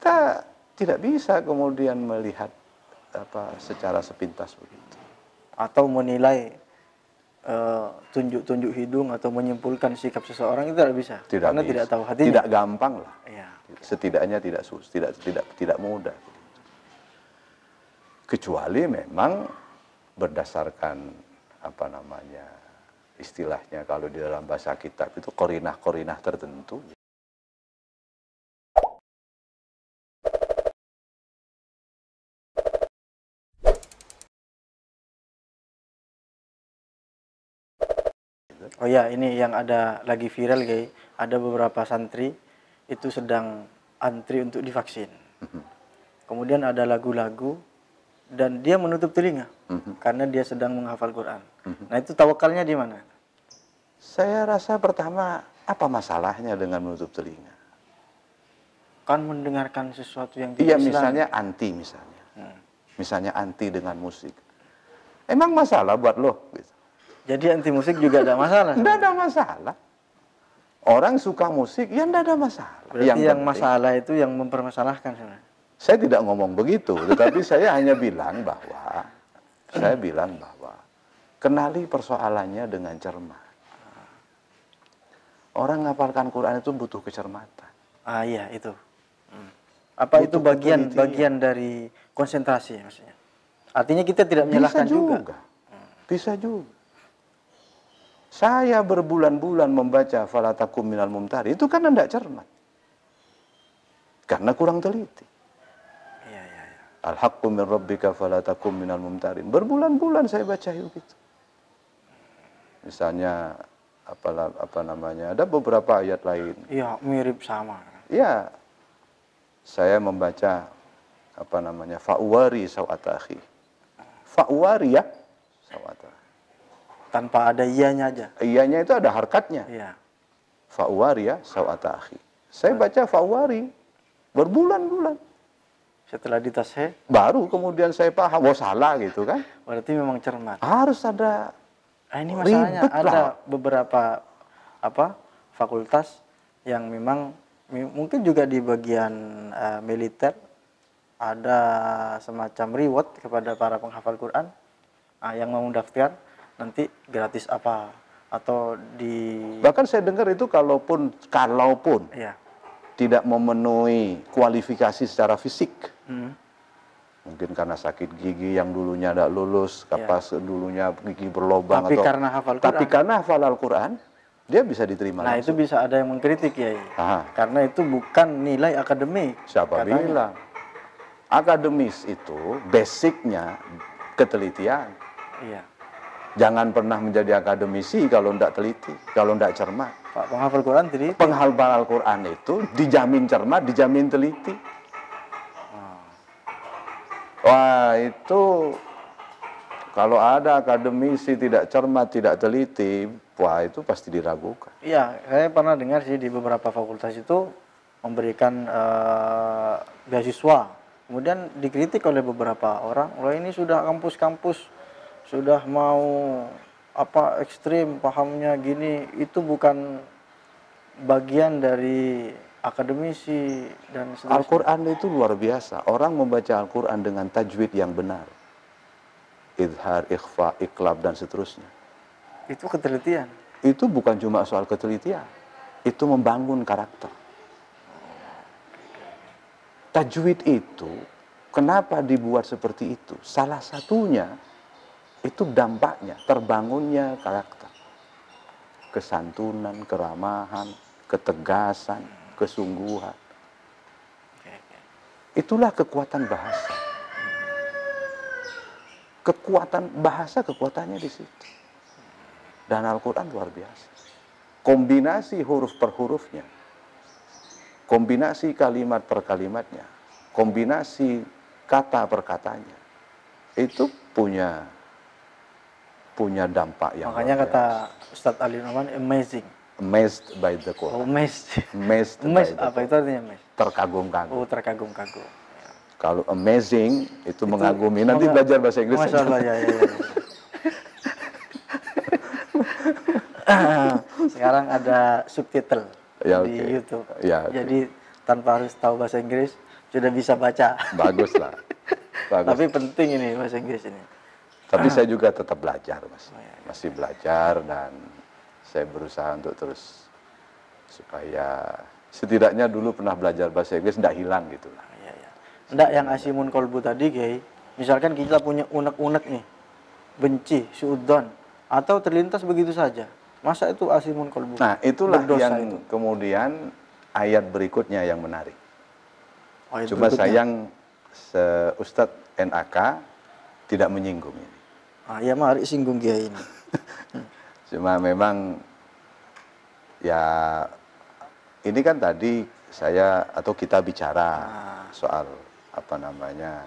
kita tidak bisa kemudian melihat apa secara sepintas begitu. Atau menilai eh, tunjuk-tunjuk hidung atau menyimpulkan sikap seseorang itu tidak bisa. Tidak karena bisa. tidak tahu hatinya. Tidak gampang lah. Iya. Setidaknya tidak sus, tidak tidak tidak mudah. Kecuali memang berdasarkan apa namanya istilahnya kalau di dalam bahasa kitab itu korinah-korinah tertentu. Oh ya, ini yang ada lagi viral guys. Ada beberapa santri itu sedang antri untuk divaksin. Kemudian ada lagu-lagu dan dia menutup telinga karena dia sedang menghafal Quran. Nah itu tawakalnya di mana? Saya rasa pertama apa masalahnya dengan menutup telinga? Kan mendengarkan sesuatu yang Iya tidak Islam. misalnya anti misalnya, misalnya anti dengan musik. Emang masalah buat lo? Gitu. Jadi anti musik juga ada masalah. Tidak ada masalah. Orang suka musik, ya tidak ada masalah. Berarti yang, penting- masalah itu yang mempermasalahkan sebenarnya. Saya tidak ngomong begitu, tetapi saya hanya bilang bahwa saya bilang bahwa kenali persoalannya dengan cermat. Orang ngapalkan Quran itu butuh kecermatan. Ah iya itu. Hmm. Apa itu Butuh bagian ketelitian. bagian dari konsentrasi maksudnya? Artinya kita tidak Bisa menyalahkan juga. juga. Bisa juga. Saya berbulan-bulan membaca falatakum minal mumtari itu kan tidak cermat. Karena kurang teliti. Iya iya iya. Al-haqqu min rabbika falatakum minal mumtarin. Berbulan-bulan saya baca itu gitu. Misalnya apa apa namanya? Ada beberapa ayat lain. Iya, mirip sama. Ya. Saya membaca apa namanya? Fa'wari sawata akhi. Fa'wari ya sawata. Tanpa ada ianya aja. Iyanya itu ada harkatnya. Iya. Fa'wari ya sawata akhi. Saya baca fa'wari berbulan-bulan. Setelah ditasheh, Baru kemudian saya paham, oh salah gitu kan. berarti memang cermat. Harus ada Ah, ini masalahnya Ribet ada lah. beberapa apa fakultas yang memang mungkin juga di bagian eh, militer ada semacam reward kepada para penghafal Quran ah, yang mau daftar nanti gratis apa atau di Bahkan saya dengar itu kalaupun kalaupun ya tidak memenuhi kualifikasi secara fisik, Hmm. mungkin karena sakit gigi yang dulunya tidak lulus, Ya. kapas dulunya gigi berlobang Tapi atau karena hafal tapi Quran. karena hafal Al-Qur'an, dia bisa diterima nah itu langsung. bisa ada yang mengkritik ya Ah, karena itu bukan nilai akademik siapa katanya. bilang? Akademis itu basicnya ketelitian. iya Jangan pernah menjadi akademisi kalau tidak teliti, kalau tidak cermat. Pak penghafal Quran jadi Penghafal Al-Quran itu dijamin cermat, dijamin teliti. Wah itu kalau ada akademisi tidak cermat, tidak teliti, wah itu pasti diragukan. Iya, saya pernah dengar sih di beberapa fakultas itu memberikan eh, beasiswa. Kemudian dikritik oleh beberapa orang, "Wah, ini sudah kampus-kampus sudah mau apa ekstrim pahamnya gini, itu bukan bagian dari akademisi dan seterusnya." Al-Quran itu luar biasa. Orang membaca Al-Quran dengan tajwid yang benar. Idhar, ikhfa, iklab, dan seterusnya. Itu ketelitian. Itu bukan cuma soal ketelitian. Itu membangun karakter. Tajwid itu, kenapa dibuat seperti itu? Salah satunya, itu dampaknya, terbangunnya karakter. Kesantunan, keramahan, ketegasan, kesungguhan. Itulah kekuatan bahasa. Kekuatan bahasa, kekuatannya di situ. Dan Al-Quran luar biasa. Kombinasi huruf per hurufnya, kombinasi kalimat per kalimatnya, kombinasi kata per katanya, itu punya punya dampak yang Makanya luar kata. Ustadz Ali Noman amazing. amazed by the Oh, Quran, amazed. amazed, Amazed by the apa itu artinya amazed? terkagum-kagum. Oh, terkagum-kagum. Kalau amazing itu, mengagumi. Nanti Maka- belajar bahasa Inggris. Masya Allah, ya, ya, ya. Sekarang ada subtitle Ya, di oke. YouTube. Ya, oke. Jadi tanpa harus tahu bahasa Inggris, sudah bisa baca. Bagus lah. Bagus. Tapi penting ini bahasa Inggris ini. Tapi saya juga tetap belajar, Mas. Oh, iya, Masih belajar dan saya berusaha untuk terus supaya setidaknya dulu pernah belajar bahasa Inggris tidak hilang gitu lah. Iya, iya. Enggak yang asimun kolbu tadi, Kiai. Misalkan kita punya unek-unek nih, benci, suudon, atau terlintas begitu saja. Masa itu asimun kolbu? Nah, itulah Berdosa yang itu. kemudian ayat berikutnya yang menarik. Ayat Cuma berikutnya. sayang se Ustadz NAK tidak menyinggung ini. Ah, ya mari singgung Kiai ini. Cuma memang ya ini kan tadi saya atau kita bicara soal apa namanya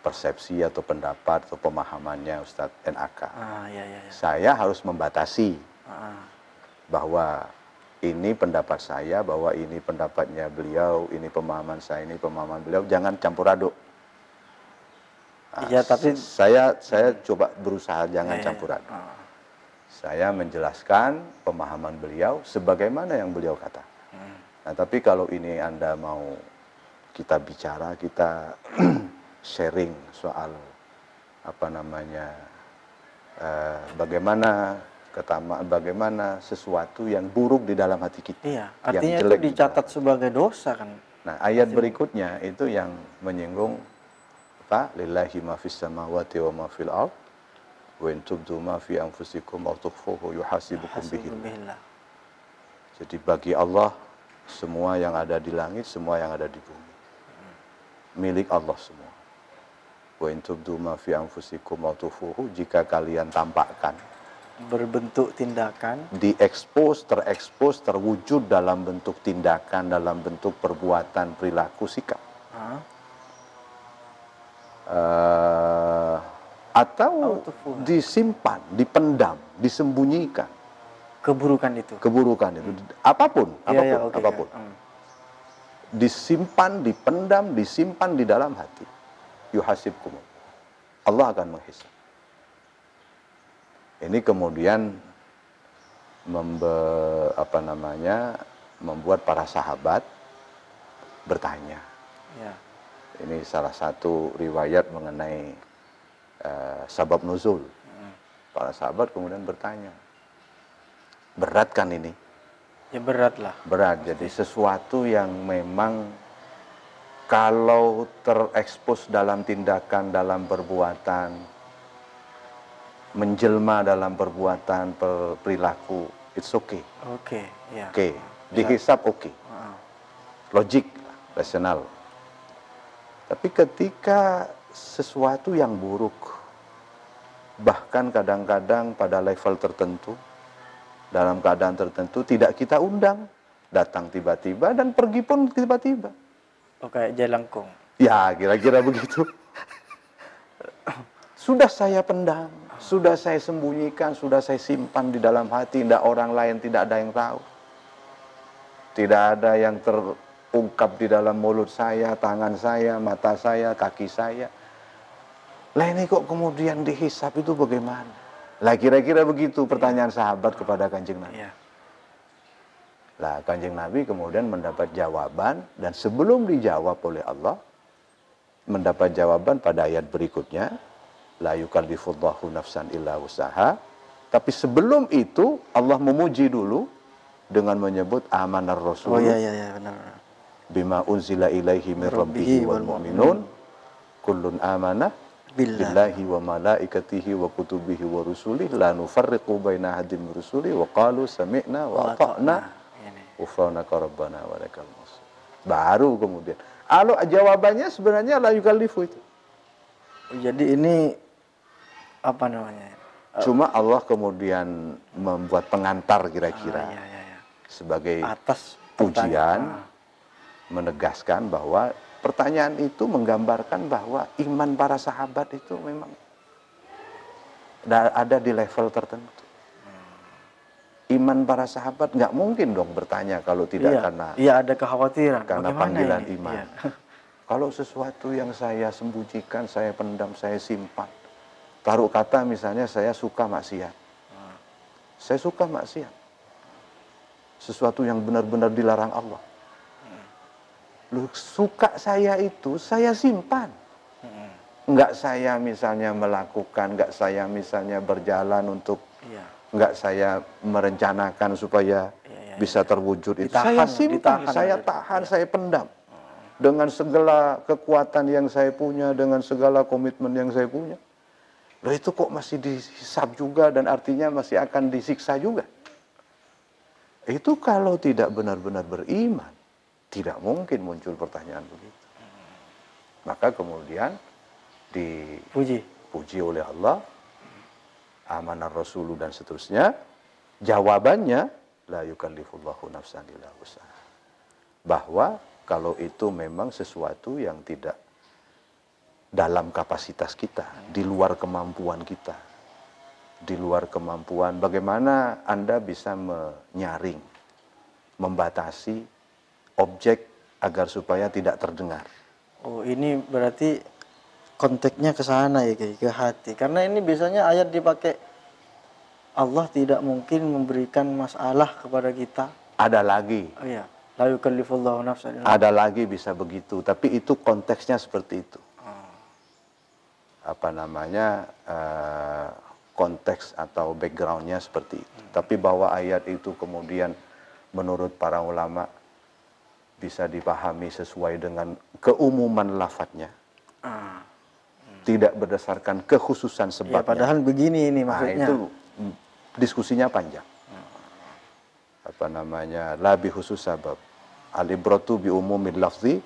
persepsi atau pendapat atau pemahamannya Ustadz NAK. Ah, ya, ya, ya. Saya harus membatasi Ah, bahwa ini pendapat saya, bahwa ini pendapatnya beliau, ini pemahaman saya, ini pemahaman beliau, jangan campur aduk. Ah, Iya, tapi- saya saya coba berusaha jangan ya, ya. campur aduk. Ah, Saya menjelaskan pemahaman beliau sebagaimana yang beliau kata. hmm. Nah, tapi kalau ini Anda mau kita bicara, kita sharing soal apa namanya eh, bagaimana ketama, bagaimana sesuatu yang buruk di dalam hati kita. Iya, yang artinya itu jelek di dicatat sebagai dosa kan. Nah, ayat berikutnya itu yang menyinggung apa? Lillahi ma fis samawati wa ma fil ard. Wa in tubdu ma fi anfusikum aw tukhfuhu yuhasibukum bihi. Jadi bagi Allah semua yang ada di langit, semua yang ada di bumi. Milik Allah semua. Wa in tubdu ma fi anfusikum aw tukhfuhu jika kalian tampakkan Berbentuk tindakan. diekspos, terekspos, terwujud dalam bentuk tindakan, dalam bentuk perbuatan, perilaku, sikap. Eh, atau disimpan, dipendam, disembunyikan keburukan itu. keburukan itu apa pun, Iya, apa pun, iya, oke, apa pun, ya. Hmm. disimpan, dipendam, disimpan di dalam hati. Yuhasibkum. Allah akan menghisab. Ini kemudian membe, apa namanya membuat para sahabat bertanya. Ya. Ini salah satu riwayat mengenai eh, sabab nuzul. Para sahabat kemudian bertanya, berat kan ini? Ya berat lah. Berat. Jadi sesuatu yang memang kalau terekspos dalam tindakan, dalam perbuatan, menjelma dalam perbuatan, per- perilaku, it's okay. Oke, ya. Oke, dihisap oke. Ah, logik, rasional. Tapi ketika sesuatu yang buruk, bahkan kadang-kadang pada level tertentu, dalam keadaan tertentu tidak kita undang, datang tiba-tiba dan pergi pun tiba-tiba. Oh kayak jelangkung. Ya, kira-kira begitu. Sudah saya pendam, sudah saya sembunyikan, sudah saya simpan di dalam hati, tidak orang lain tidak ada yang tahu. Tidak ada yang terungkap di dalam mulut saya, tangan saya, mata saya, kaki saya. Lah ini kok kemudian dihisap itu bagaimana? Lah kira-kira begitu pertanyaan sahabat kepada kanjeng Nabi. Ya. Lah kanjeng Nabi kemudian mendapat jawaban dan sebelum dijawab oleh Allah mendapat jawaban pada ayat berikutnya la yukallifullahu nafsan illa usaha tapi sebelum itu Allah memuji dulu dengan menyebut amanar rasul Oh iya iya iya benar. Bima unzila ilaihi min Rabbihi wal mu'minun kullun amana Billah. billahi wa malaikatihi wa kutubihi wa rusulih la nufarriqu baina ahadin min rusuli wa qalu sami'na wa ata'na ufranaka rabbana wa lakal. Baru kemudian. Kalau jawabannya sebenarnya la yukallifu itu. Jadi ini apa namanya? Cuma Allah kemudian membuat pengantar kira-kira Ah, iya iya iya. sebagai Atas pujian pertanyaan. Menegaskan bahwa pertanyaan itu menggambarkan bahwa iman para sahabat itu memang da- ada di level tertentu. Iman para sahabat nggak mungkin dong bertanya kalau tidak iya, karena iya ada kekhawatiran. karena Bagaimana panggilan ini? iman. Iya. Kalau sesuatu yang saya sembunyikan, saya pendam, saya simpan. Taruh kata misalnya saya suka maksiat. Saya suka maksiat. Sesuatu yang benar-benar dilarang Allah. Lu suka saya itu saya simpan. Enggak saya misalnya melakukan, enggak saya misalnya berjalan untuk Iya. enggak saya merencanakan supaya Iya, iya, bisa terwujud itu. Ditahan, saya simpan, ditahan saya tahan, saya pendam. Dengan segala kekuatan yang saya punya, dengan segala komitmen yang saya punya. Loh itu kok masih dihisap juga dan artinya masih akan disiksa juga. Itu kalau tidak benar-benar beriman, tidak mungkin muncul pertanyaan begitu. Maka kemudian dipuji Puji. oleh Allah, amanah rasulu dan seterusnya, jawabannya la yukallifullahu nafsan illa wus'aha. Bahwa kalau itu memang sesuatu yang tidak dalam kapasitas kita, di luar kemampuan kita, di luar kemampuan bagaimana Anda bisa menyaring, membatasi objek agar supaya tidak terdengar. Oh, ini berarti konteksnya ke sana ya, ke hati. Karena ini biasanya ayat dipakai Allah tidak mungkin memberikan masalah kepada kita. Ada lagi, Oh iya, la yukallifullahu nafsan ada lagi bisa begitu, tapi itu konteksnya seperti itu. Apa namanya eh, konteks atau backgroundnya seperti itu. Tapi bahwa ayat itu kemudian menurut para ulama bisa dipahami sesuai dengan keumuman lafadznya, Ah, tidak berdasarkan kekhususan ya, sebabnya. padahal begini ini Nah, maksudnya. itu mm, diskusinya panjang. Apa namanya? La bi khusus sabab. Al ibratu bi umumil lafzi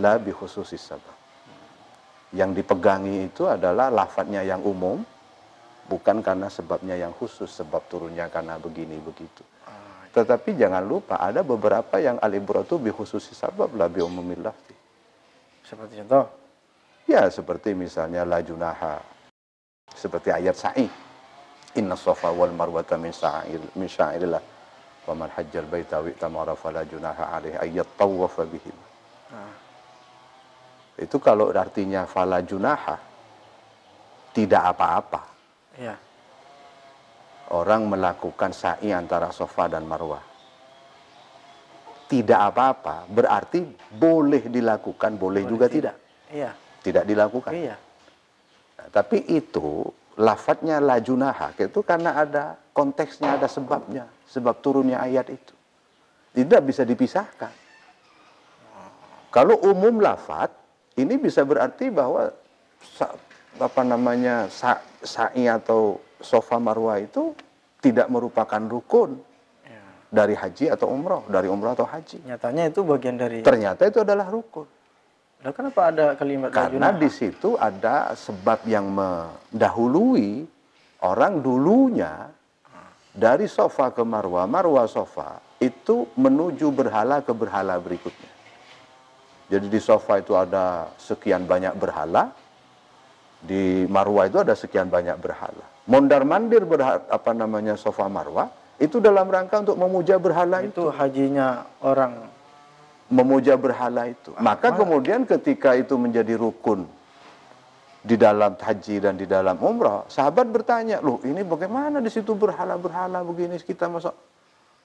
la bi khususis sabab. Yang dipegangi itu adalah lafadznya yang umum bukan karena sebabnya yang khusus, sebab turunnya karena begini begitu. Tetapi jangan lupa ada beberapa yang al ibratu bi khususis sabab la bi umumil lafzi. Seperti contoh. Ya, seperti misalnya la junaha. Seperti ayat sa'i. Inna safa wal marwata min sa'ir min sya'irillah. Wa man hajjal baita wa itamara fala junaha alaihi ayat tawafa bihim. Ah, Itu kalau artinya fala junaha tidak apa-apa. iya. Orang melakukan sa'i antara sofa dan marwah. Tidak apa-apa, berarti boleh dilakukan, boleh, juga tidak. Iya. Tidak dilakukan. Iya. Nah, tapi itu lafadznya lajunaha itu karena ada konteksnya, ada sebabnya, sebab turunnya ayat itu. Tidak bisa dipisahkan. Kalau umum lafadz ini bisa berarti bahwa apa namanya sa- sa'i atau sofa marwah itu tidak merupakan rukun Iya. dari haji atau umroh, dari umroh atau haji. Nyatanya itu bagian dari Ternyata itu adalah rukun. Kenapa ada kalimat Karena di situ ada sebab yang mendahului orang dulunya dari sofa ke marwah, marwah sofa itu menuju berhala ke berhala berikutnya. Jadi di sofa itu ada sekian banyak berhala, di marwah itu ada sekian banyak berhala. Mondar mandir berhala, apa namanya sofa marwah itu dalam rangka untuk memuja berhala itu itu hajinya orang memuja berhala itu. Maka kemudian ketika itu menjadi rukun di dalam haji dan di dalam umrah, sahabat bertanya, loh ini bagaimana di situ berhala-berhala begini kita masa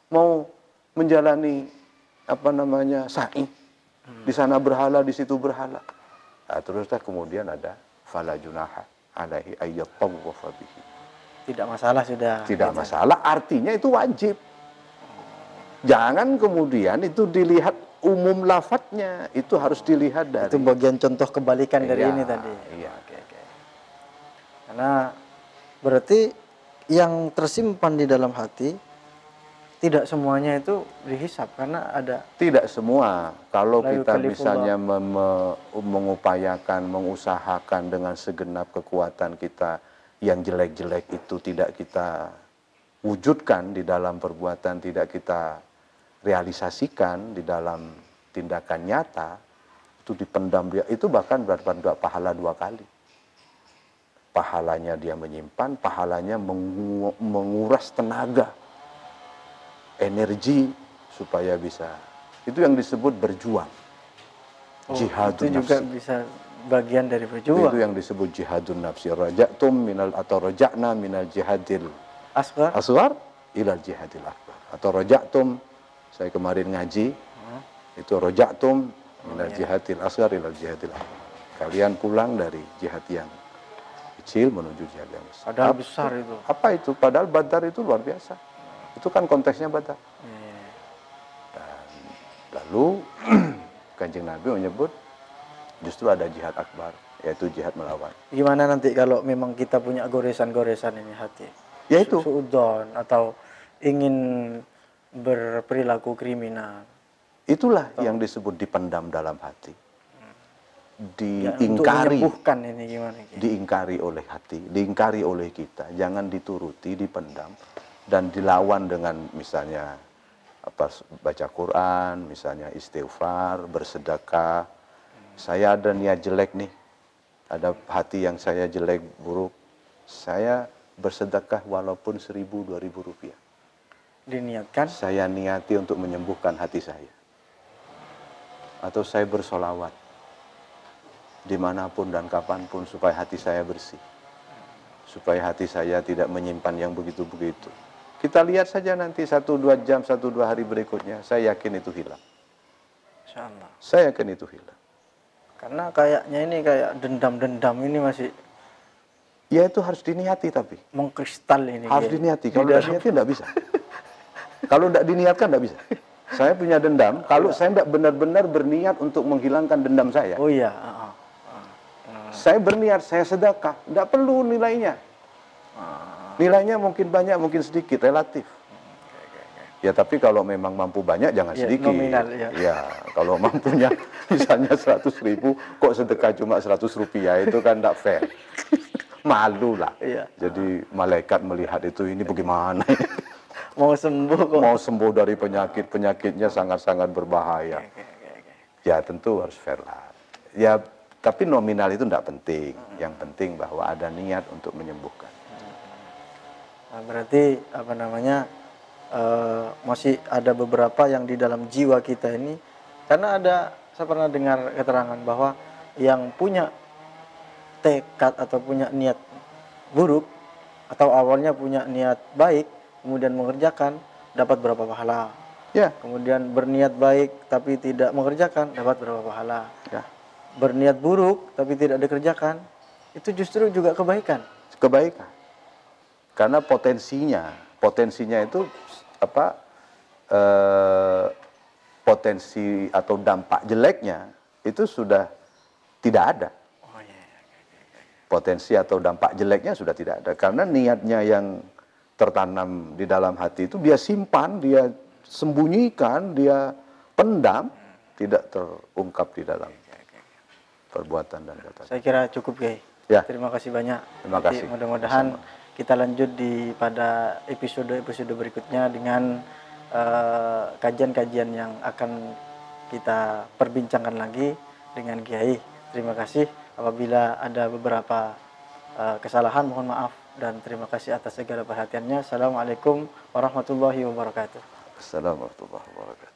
mau menjalani apa namanya sa'i di sana berhala di situ berhala. Nah, teruslah kemudian ada fala junaha alaihi ayyat tawwafa bihi. Tidak masalah sudah. Tidak masalah, artinya itu wajib. Jangan kemudian itu dilihat umum lafadznya, itu harus dilihat dari Itu bagian contoh kebalikan dari Iya, ini tadi. Iya. Oke, oke. Karena berarti yang tersimpan di dalam hati tidak semuanya itu dihisap karena ada Tidak semua. Kalau La kita misalnya me- mengupayakan, mengusahakan dengan segenap kekuatan kita yang jelek-jelek itu tidak kita wujudkan di dalam perbuatan, tidak kita realisasikan di dalam tindakan nyata, itu dipendam dia, itu bahkan berdapat pahala dua kali. Pahalanya dia menyimpan, pahalanya mengu- menguras tenaga, energi supaya bisa. Itu yang disebut berjuang. oh, Jihadun itu juga nafsi. bisa bagian dari Itu berjuang. yang disebut jihadun nafsi. Rajatum minal atau raja'na minal jihadil Asghar aswar ilal jihadil akbar. Atau rajatum, saya kemarin ngaji, itu rajatum minal jihadil asghar ilal jihadil akbar. Kalian pulang dari jihad yang kecil menuju jihad yang besar. Padahal Ap- besar itu. Apa itu? Padahal Badar itu luar biasa. Itu kan konteksnya Badar. Iya. Lalu Kanjeng Nabi menyebut justru ada jihad akbar, yaitu jihad melawan. Gimana nanti kalau memang kita punya goresan-goresan ini hati? Yaitu Suudon atau ingin berperilaku kriminal. itulah yang disebut dipendam dalam hati. Ya, untuk Diingkari, menyembuhkan ini gimana? Ki? diingkari oleh hati, diingkari oleh kita. Jangan dituruti, dipendam dan dilawan dengan misalnya apa baca Quran, misalnya istighfar, bersedekah. Saya ada niat jelek nih. Ada hati yang saya jelek, buruk. Saya bersedekah walaupun seribu, dua ribu rupiah. Diniatkan Saya niati untuk menyembuhkan hati saya. Atau saya bersolawat. Di mana pun dan kapan pun supaya hati saya bersih. Supaya hati saya tidak menyimpan yang begitu-begitu. Kita lihat saja nanti satu dua jam, satu dua hari berikutnya. Saya yakin itu hilang. Insya Allah. Saya yakin itu hilang. Karena kayaknya ini kayak dendam-dendam ini masih Ya itu harus diniati tapi. mengkristal ini. Harus diniati. Di Kalau tidak diniati tidak bisa. Kalau tidak diniatkan tidak bisa. Saya punya dendam. Kalau saya tidak benar-benar berniat untuk menghilangkan dendam saya. Oh iya. ah, ah. Saya berniat, saya sedekah, tidak perlu nilainya. Nilainya mungkin banyak, mungkin sedikit, relatif. Ya tapi kalau memang mampu banyak jangan Ya, sedikit. nominal, ya. Ya, kalau mampunya misalnya 100 ribu, kok sedekah cuma 100 rupiah itu kan tidak fair. Malu lah. Iya. Jadi malaikat melihat itu ini bagaimana Mau sembuh kok. mau sembuh dari penyakit penyakitnya sangat-sangat berbahaya. Ya tentu harus fair lah. Ya tapi nominal itu tidak penting. Yang penting bahwa ada niat untuk menyembuhkan. Nah, berarti apa namanya eh, masih ada beberapa yang di dalam jiwa kita ini. Karena ada saya pernah dengar keterangan bahwa yang punya tekad atau punya niat buruk atau awalnya punya niat baik kemudian mengerjakan dapat berapa pahala. Ya, kemudian berniat baik tapi tidak mengerjakan dapat berapa pahala. Ya. berniat buruk tapi tidak dikerjakan itu justru juga kebaikan. Kebaikan. Karena potensinya, potensinya itu apa? eh, potensi atau dampak jeleknya itu sudah tidak ada. oh iya potensi atau dampak jeleknya sudah tidak ada karena niatnya yang tertanam di dalam hati itu dia simpan, dia sembunyikan, dia pendam, tidak terungkap di dalam perbuatan dan kata. Saya kira cukup, Kiai. Ya. Terima kasih banyak. Terima kasih. Mudah-mudahan kita lanjut di pada episode-episode berikutnya dengan eh, kajian-kajian yang akan kita perbincangkan lagi dengan Kiai. Terima kasih. Apabila ada beberapa eh, kesalahan, mohon maaf dan terima kasih atas segala perhatiannya. Assalamualaikum warahmatullahi wabarakatuh. Assalamualaikum warahmatullahi wabarakatuh.